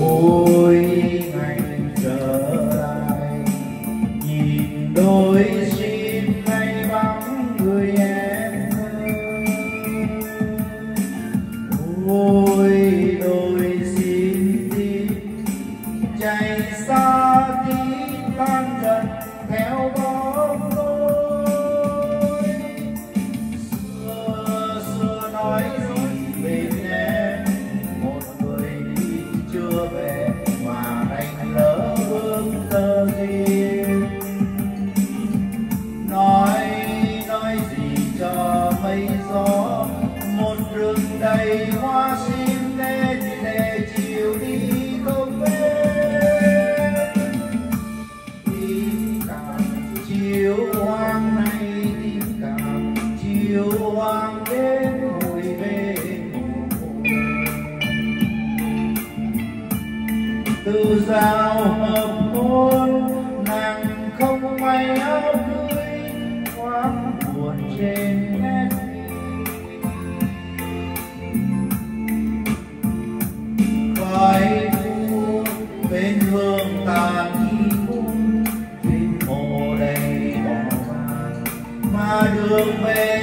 Ôi, anh trở lại nhìn đôi gì? Nói nói gì chờ mây gió? Một rừng đầy hoa xin để để chiều đi không về. Đi cả chiều hoang này đi cả chiều hoang đến hồi về từ giao hợp hôn nàng không may áo cưới quá buồn trên nét khói thu bên hương tàn đi cung trên hồ đầy bỏ mà đường về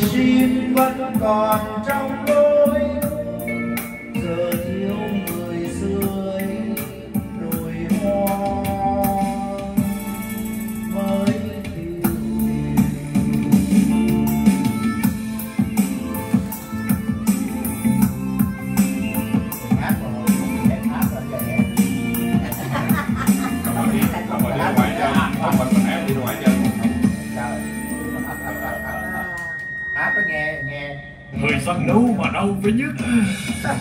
xin vẫn còn trong có nghe nghe Người dân đâu mà đâu với nhất?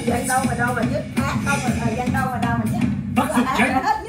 Dân đâu mà đâu mà nhất? Hát đâu mà thời gian đâu mà đâu mà nhất? Bắt hát phục ra chân hết